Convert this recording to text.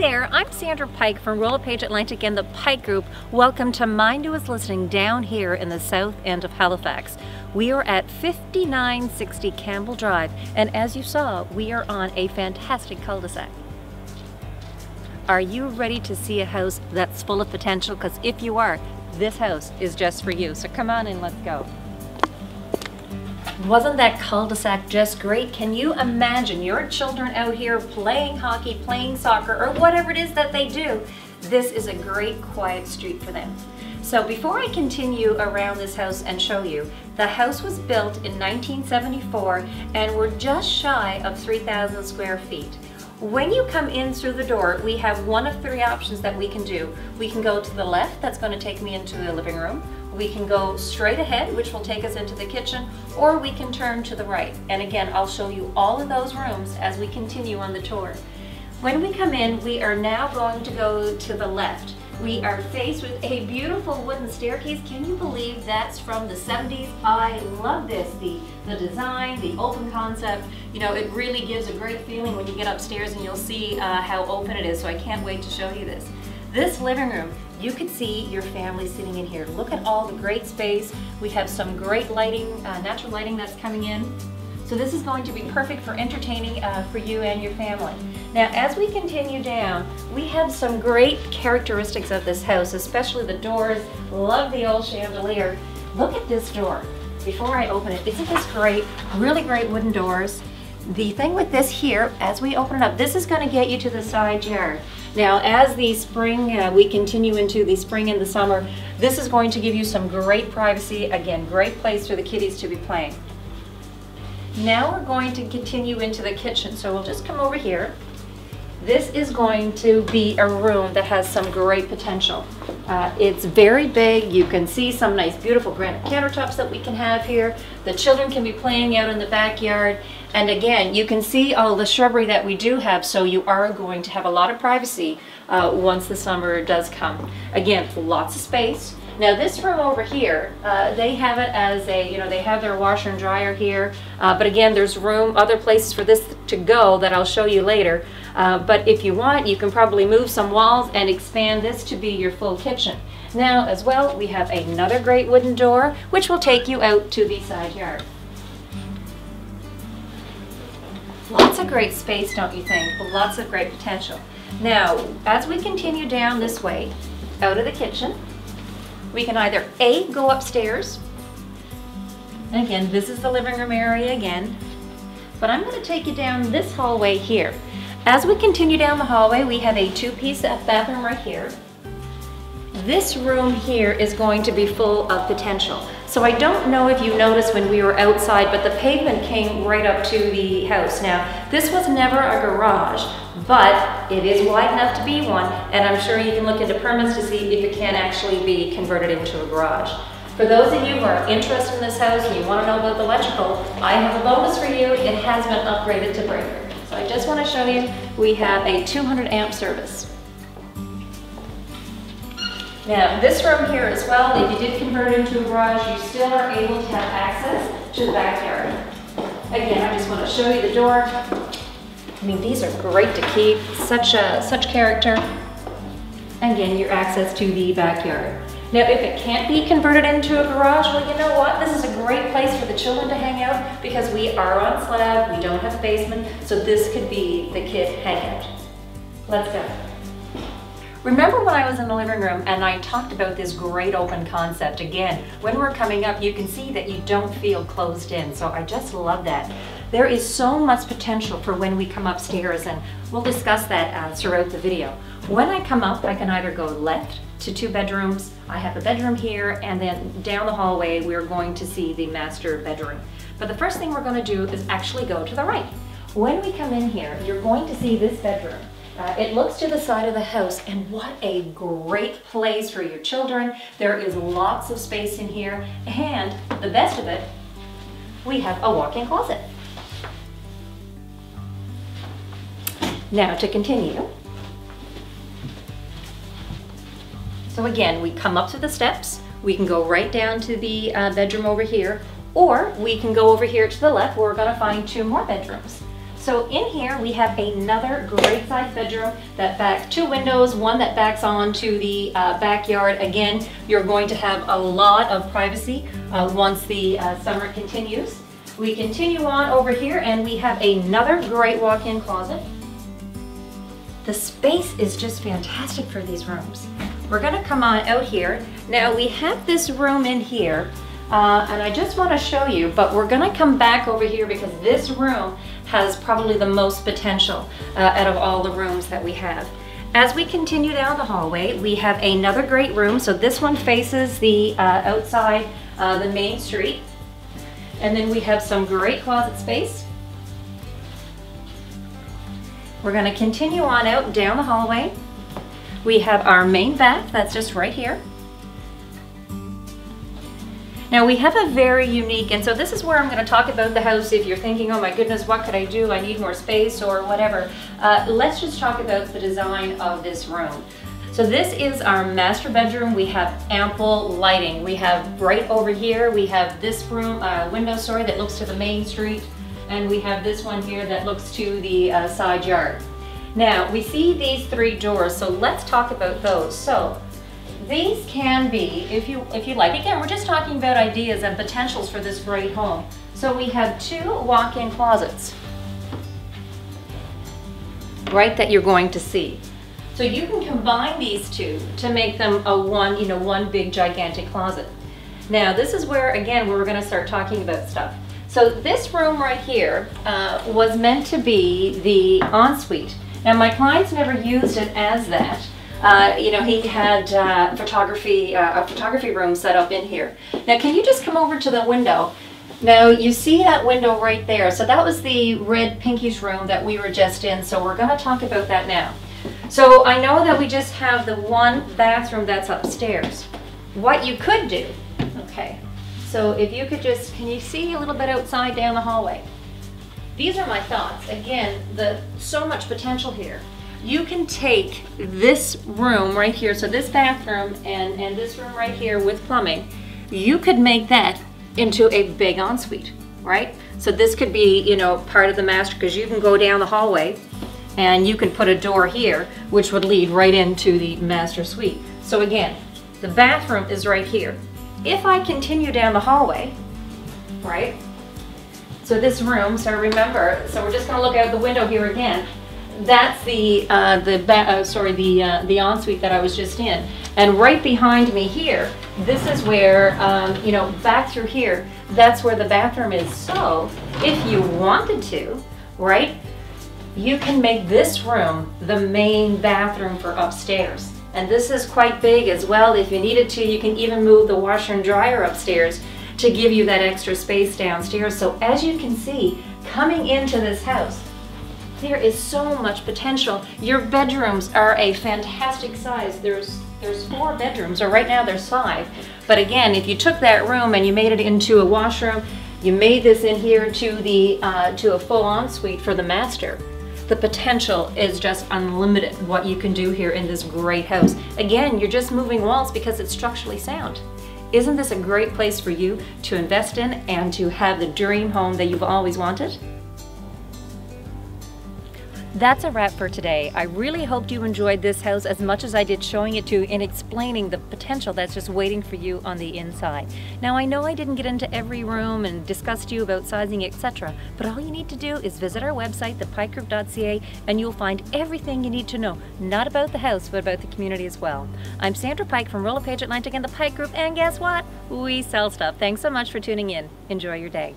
there. I'm Sandra Pike from Royal LePage Atlantic and the Pike Group. Welcome to Mind Who is Listening down here in the south end of Halifax. We are at 5960 Campbell Drive, and as you saw, we are on a fantastic cul-de-sac. Are you ready to see a house that's full of potential? Because if you are, this house is just for you. So come on and let's go. Wasn't that cul-de-sac just great? Can you imagine your children out here playing hockey, playing soccer, or whatever it is that they do? This is a great quiet street for them. So before I continue around this house and show you, the house was built in 1974 and we're just shy of 3,000 square feet. When you come in through the door, we have one of three options that we can do. We can go to the left, that's going to take me into the living room. We can go straight ahead, which will take us into the kitchen, or we can turn to the right. And again, I'll show you all of those rooms as we continue on the tour. When we come in, we are now going to go to the left. We are faced with a beautiful wooden staircase. Can you believe that's from the 70s? I love this, the, the design, the open concept. You know, it really gives a great feeling when you get upstairs and you'll see uh, how open it is, so I can't wait to show you this. This living room, you can see your family sitting in here. Look at all the great space. We have some great lighting, uh, natural lighting that's coming in. So this is going to be perfect for entertaining uh, for you and your family. Now as we continue down, we have some great characteristics of this house, especially the doors. Love the old chandelier. Look at this door. Before I open it, isn't this great? Really great wooden doors. The thing with this here, as we open it up, this is going to get you to the side yard. Now, as the spring, uh, we continue into the spring and the summer, this is going to give you some great privacy. Again, great place for the kiddies to be playing. Now we're going to continue into the kitchen. So we'll just come over here. This is going to be a room that has some great potential. Uh, it's very big. You can see some nice, beautiful granite countertops that we can have here. The children can be playing out in the backyard. And again, you can see all the shrubbery that we do have, so you are going to have a lot of privacy uh, once the summer does come. Again, lots of space. Now this room over here, uh, they have it as a, you know, they have their washer and dryer here, uh, but again, there's room, other places for this to go that I'll show you later. Uh, but if you want, you can probably move some walls and expand this to be your full kitchen. Now, as well, we have another great wooden door, which will take you out to the side yard. Lots of great space, don't you think? Lots of great potential. Now, as we continue down this way, out of the kitchen, we can either A, go upstairs, and again, this is the living room area again, but I'm gonna take you down this hallway here. As we continue down the hallway, we have a two-piece bathroom right here. This room here is going to be full of potential. So I don't know if you noticed when we were outside, but the pavement came right up to the house. Now, this was never a garage, but it is wide enough to be one, and I'm sure you can look into permits to see if it can actually be converted into a garage. For those of you who are interested in this house and you want to know about the electrical, I have a bonus for you. It has been upgraded to breaker. So I just want to show you, we have a 200 amp service. Now, this room here as well, if you did convert it into a garage, you still are able to have access to the backyard. Again, I just want to show you the door. I mean, these are great to keep, such a, such character. And again, your access to the backyard. Now, if it can't be converted into a garage, well, you know what? This is a great place for the children to hang out because we are on slab, we don't have a basement, so this could be the kid hangout. Let's go. Remember when I was in the living room and I talked about this great open concept again, when we're coming up you can see that you don't feel closed in, so I just love that. There is so much potential for when we come upstairs and we'll discuss that uh, throughout the video. When I come up I can either go left to two bedrooms, I have a bedroom here and then down the hallway we're going to see the master bedroom. But the first thing we're going to do is actually go to the right. When we come in here you're going to see this bedroom. Uh, it looks to the side of the house and what a great place for your children. There is lots of space in here and the best of it, we have a walk-in closet. Now to continue. So again, we come up to the steps, we can go right down to the uh, bedroom over here, or we can go over here to the left where we're gonna find two more bedrooms. So in here we have another great size bedroom that backs two windows, one that backs onto the uh, backyard. Again, you're going to have a lot of privacy uh, once the uh, summer continues. We continue on over here and we have another great walk-in closet. The space is just fantastic for these rooms. We're gonna come on out here. Now we have this room in here uh, and I just wanna show you, but we're gonna come back over here because this room has probably the most potential uh, out of all the rooms that we have. As we continue down the hallway, we have another great room. So this one faces the uh, outside, uh, the main street. And then we have some great closet space. We're gonna continue on out down the hallway. We have our main bath, that's just right here. Now we have a very unique, and so this is where I'm going to talk about the house if you're thinking, oh my goodness, what could I do? I need more space or whatever. Uh, let's just talk about the design of this room. So this is our master bedroom. We have ample lighting. We have right over here, we have this room, uh, window, sorry, that looks to the main street and we have this one here that looks to the uh, side yard. Now, we see these three doors, so let's talk about those. So, these can be, if you, if you like, again, we're just talking about ideas and potentials for this great home. So we have two walk-in closets, right, that you're going to see. So you can combine these two to make them a one, you know, one big gigantic closet. Now this is where, again, we're gonna start talking about stuff. So this room right here uh, was meant to be the ensuite. Now my clients never used it as that. Uh, you know, he had uh, photography, uh, a photography room set up in here. Now can you just come over to the window? Now you see that window right there. So that was the red pinkish room that we were just in. So we're going to talk about that now. So I know that we just have the one bathroom that's upstairs. What you could do, okay, so if you could just, can you see a little bit outside down the hallway? These are my thoughts. Again, the so much potential here. You can take this room right here, so this bathroom and, and this room right here with plumbing, you could make that into a big ensuite, right? So this could be, you know, part of the master, because you can go down the hallway and you can put a door here, which would lead right into the master suite. So again, the bathroom is right here. If I continue down the hallway, right? So this room, so remember, so we're just going to look out the window here again. That's the uh, the uh, sorry the uh, the ensuite that I was just in, and right behind me here, this is where um, you know back through here, that's where the bathroom is. So if you wanted to, right, you can make this room the main bathroom for upstairs. And this is quite big as well. If you needed to, you can even move the washer and dryer upstairs to give you that extra space downstairs. So as you can see, coming into this house, there is so much potential. Your bedrooms are a fantastic size. There's there's four bedrooms, or right now there's five. But again, if you took that room and you made it into a washroom, you made this in here to the uh, to a full ensuite for the master the potential is just unlimited what you can do here in this great house. Again, you're just moving walls because it's structurally sound. Isn't this a great place for you to invest in and to have the dream home that you've always wanted? That's a wrap for today. I really hoped you enjoyed this house as much as I did showing it to you and explaining the potential that's just waiting for you on the inside. Now I know I didn't get into every room and discuss to you about sizing, etc., but all you need to do is visit our website, thepikegroup.ca, and you'll find everything you need to know, not about the house, but about the community as well. I'm Sandra Pike from Royal LePage Atlantic and the Pike Group, and guess what? We sell stuff. Thanks so much for tuning in. Enjoy your day.